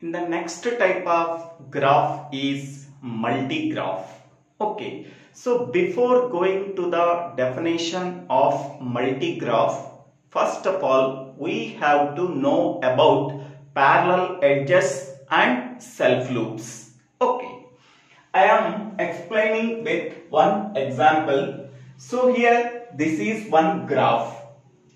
The next type of graph is multigraph. Okay, so before going to the definition of multigraph, first of all, we have to know about parallel edges and self loops. Okay, I am explaining with one example. So here, this is one graph.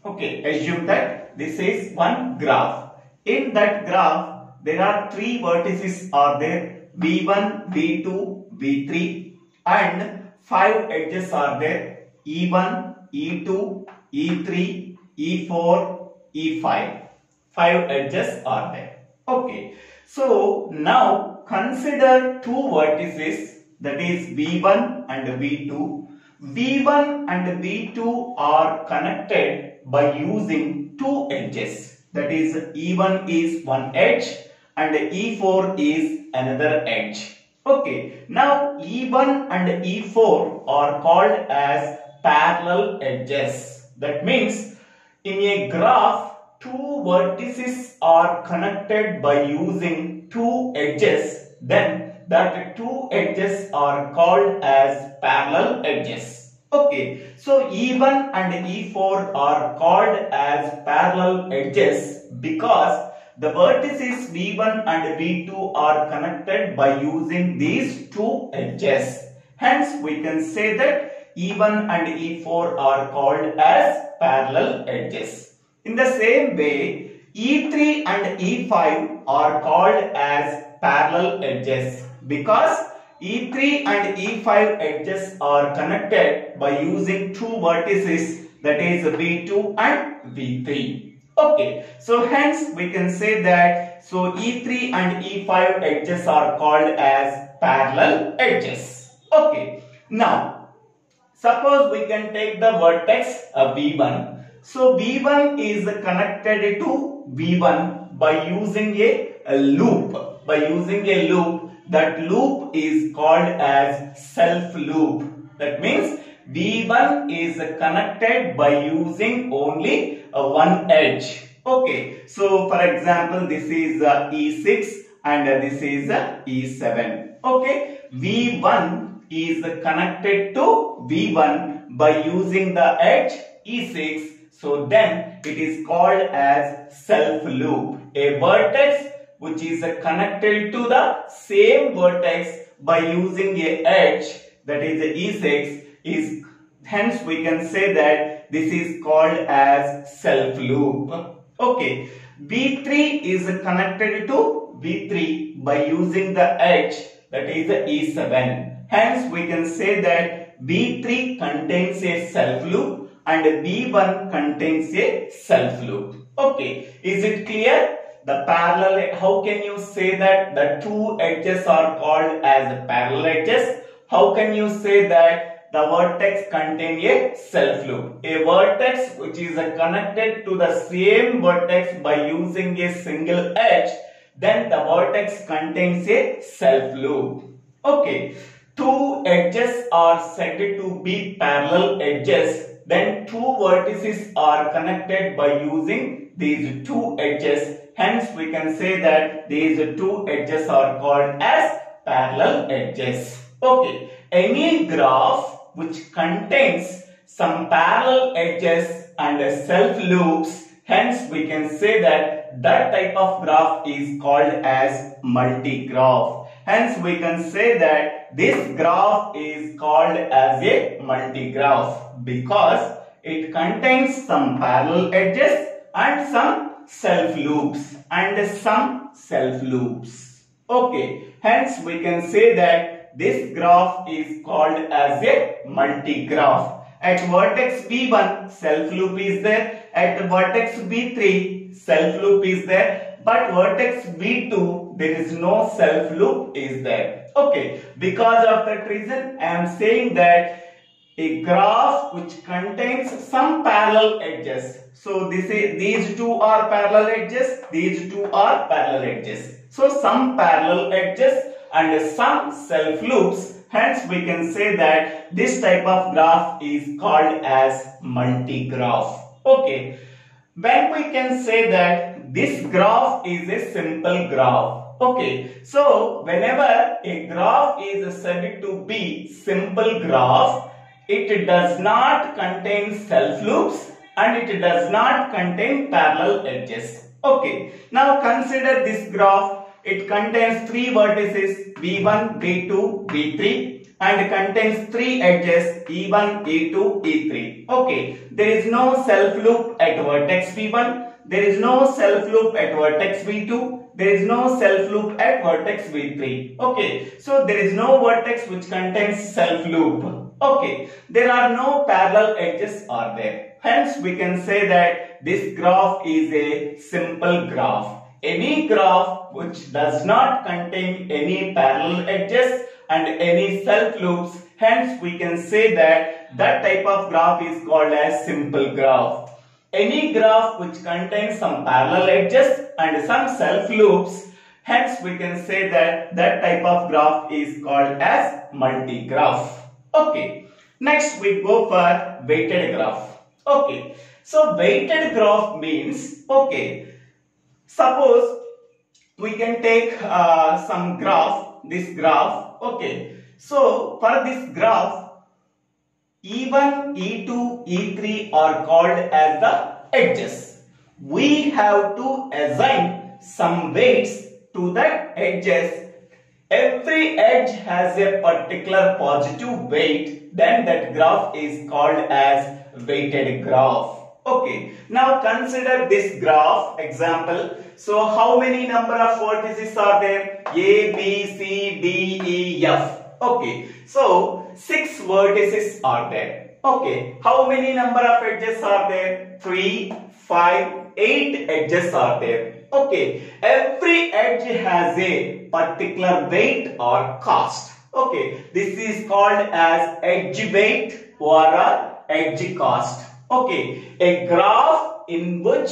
Okay, assume that this is one graph. In that graph, there are three vertices are there? V1 v2 v3 and five edges are there. E1 e2 e3 e4 e5 five. Edges are there. Okay. So now consider two vertices that is v1 and v2 v1 and v2 are connected by using two edges. That is e1 is one edge and E4 is another edge. Okay, now E1 and E4 are called as parallel edges. That means in a graph, two vertices are connected by using two edges. Then that two edges are called as parallel edges. Okay, so E1 and E4 are called as parallel edges because the vertices V1 and V2 are connected by using these two edges. Hence, we can say that E1 and E4 are called as parallel edges. In the same way, E3 and E5 are called as parallel edges because E3 and E5 edges are connected by using two vertices that is V2 and V3. Okay, so hence we can say that so E3 and E5 edges are called as parallel edges. Okay, now suppose we can take the vertex uh, of V1. So V1 is connected to V1 by using a, a loop. By using a loop, that loop is called as self loop. That means V1 is connected by using only uh, one edge. Okay, so for example, this is uh, E6 and this is uh, E7. Okay, V1 is connected to V1 by using the edge E6. So then it is called as self loop. A vertex which is connected to the same vertex by using a edge that is E6 is hence we can say that this is called as self loop okay v3 is connected to v3 by using the edge that is the e7 hence we can say that v3 contains a self loop and v1 contains a self loop okay is it clear? The parallel how can you say that the two edges are called as parallel edges how can you say that the vertex contain a self loop. A vertex which is connected to the same vertex by using a single edge, then the vertex contains a self loop. Okay, two edges are said to be parallel edges, then two vertices are connected by using these two edges. Hence, we can say that these two edges are called as parallel edges. Okay, any graph which contains some parallel edges and self loops. Hence, we can say that that type of graph is called as multi-graph. Hence, we can say that this graph is called as a multi-graph because it contains some parallel edges and some self loops and some self loops. Okay, hence we can say that this graph is called as a multi-graph. At vertex B1, self-loop is there. At vertex B3, self-loop is there. But vertex B2, there is no self-loop is there. Okay, because of that reason, I am saying that a graph which contains some parallel edges. So this is these two are parallel edges, these two are parallel edges. So some parallel edges and some self loops. Hence, we can say that this type of graph is called as multi-graph. Okay. When we can say that this graph is a simple graph. Okay, so whenever a graph is said to be simple graph, it does not contain self loops and it does not contain parallel edges. Okay, now consider this graph. It contains three vertices V1, V2, V3 and contains three edges E1, E2, E3. Okay, there is no self loop at vertex V1. There is no self loop at vertex V2 there is no self loop at vertex V3. Okay, so there is no vertex which contains self loop. Okay, there are no parallel edges are there. Hence, we can say that this graph is a simple graph. Any graph which does not contain any parallel edges and any self loops, hence we can say that that type of graph is called as simple graph. Any graph which contains some parallel edges and some self loops, hence we can say that that type of graph is called as multi-graph. Okay. Next we go for weighted graph. Okay. So weighted graph means, okay, suppose we can take uh, some graph, this graph, okay. So for this graph, E1, E2, E3 are called as the edges. We have to assign some weights to the edges. Every edge has a particular positive weight. Then that graph is called as weighted graph. Okay. Now consider this graph example. So how many number of vertices are there? A, B, C, D, E, F. Okay. So six vertices are there. Okay. How many number of edges are there? Three, five, eight edges are there. Okay. Every edge has a particular weight or cost. Okay. This is called as edge weight or edge cost. Okay, a graph in which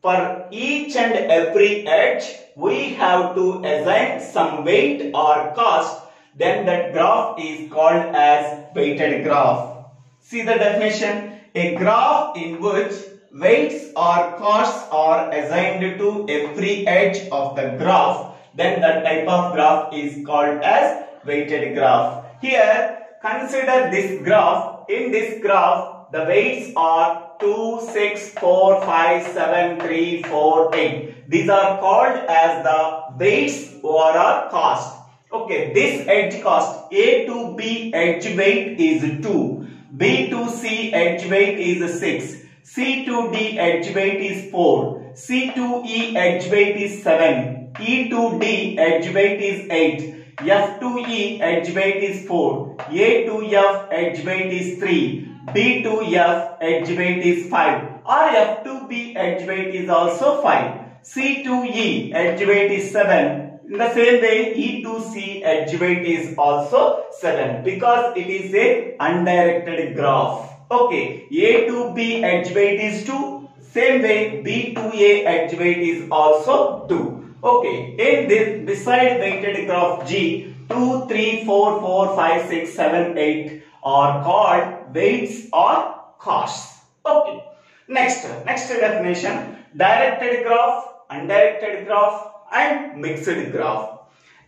for each and every edge we have to assign some weight or cost then that graph is called as weighted graph. See the definition? A graph in which weights or costs are assigned to every edge of the graph then that type of graph is called as weighted graph. Here consider this graph. In this graph the weights are 2, 6, 4, 5, 7, 3, 4, 8. These are called as the weights or our cost. Okay, this edge cost A to B edge weight is 2. B to C edge weight is 6. C to D edge weight is 4. C to E edge weight is 7. E to D edge weight is 8. F to E edge weight is 4. A to F edge weight is 3. B to F edge weight is 5 or F to B edge weight is also 5. C to E edge weight is 7. In the same way E to C edge weight is also 7 because it is a undirected graph. Okay, A to B edge weight is 2. Same way B to A edge weight is also 2. Okay, in this beside weighted graph G 2, 3, 4, 4, 5, 6, 7, 8 are called weights or costs. Okay. Next, next definition, directed graph, undirected graph and mixed graph.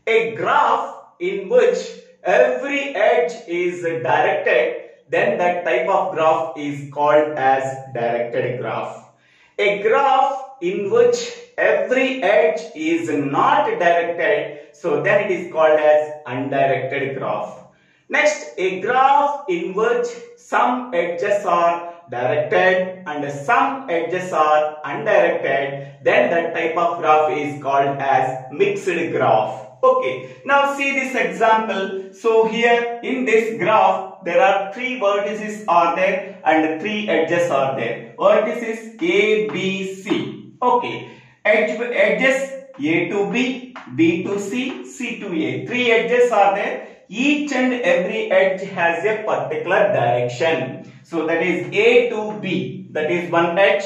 A graph in which every edge is directed, then that type of graph is called as directed graph. A graph in which every edge is not directed, so then it is called as undirected graph. Next, a graph in which some edges are directed and some edges are undirected, then that type of graph is called as mixed graph. Okay, now see this example. So here in this graph, there are three vertices are there and three edges are there. Vertices A, B, C. Okay, Edge, edges A to B, B to C, C to A. Three edges are there each and every edge has a particular direction. So that is A to B, that is one edge,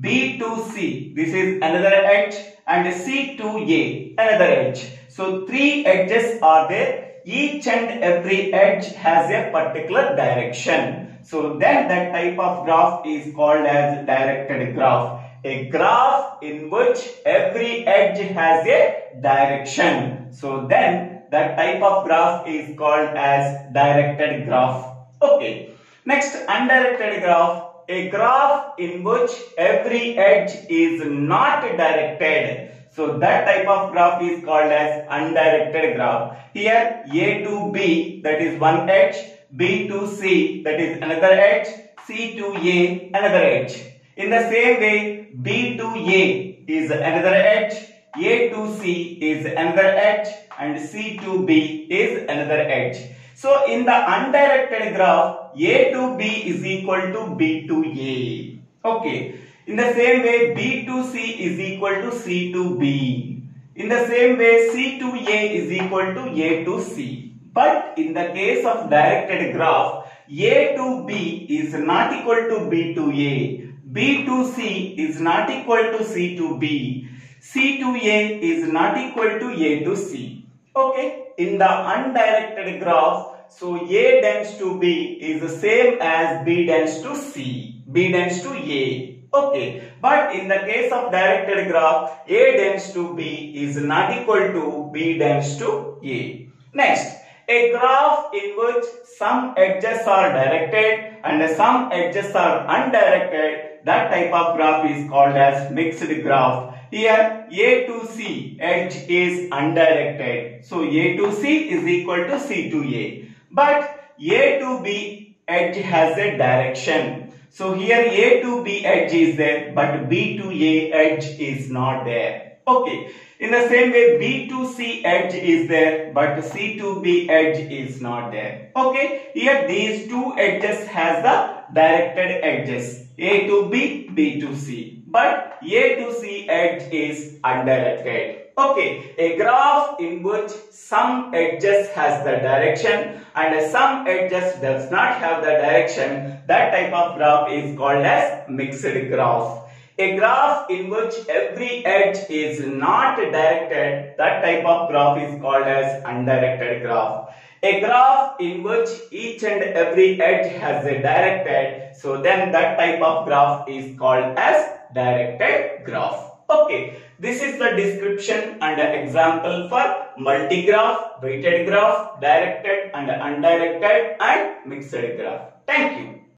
B to C, this is another edge and C to A, another edge. So three edges are there, each and every edge has a particular direction. So then that type of graph is called as directed graph. A graph in which every edge has a direction. So then that type of graph is called as directed graph. Okay. Next undirected graph. A graph in which every edge is not directed. So that type of graph is called as undirected graph. Here A to B that is one edge, B to C that is another edge, C to A another edge. In the same way B to A is another edge, A to C is another edge and C to B is another edge. So in the undirected graph A to B is equal to B to A. Okay. In the same way B to C is equal to C to B. In the same way C to A is equal to A to C. But in the case of directed graph A to B is not equal to B to A. B to C is not equal to C to B. C to A is not equal to A to C. Okay. In the undirected graph, so A tends to B is the same as B tends to C. B tends to A. Okay, but in the case of directed graph, A tends to B is not equal to B tends to A. Next, a graph in which some edges are directed and some edges are undirected, that type of graph is called as mixed graph. Here A to C edge is undirected. So A to C is equal to C to A. But A to B edge has a direction. So here A to B edge is there but B to A edge is not there. Okay. In the same way B to C edge is there but C to B edge is not there. Okay. Here these two edges has the directed edges A to B, B to C. But A to C edge is undirected. Okay, a graph in which some edges has the direction and some edges does not have the direction, that type of graph is called as mixed graph. A graph in which every edge is not directed, that type of graph is called as undirected graph. A graph in which each and every edge has a directed, so then that type of graph is called as directed graph. Okay, this is the description and example for multigraph, weighted graph, directed and undirected and mixed graph. Thank you.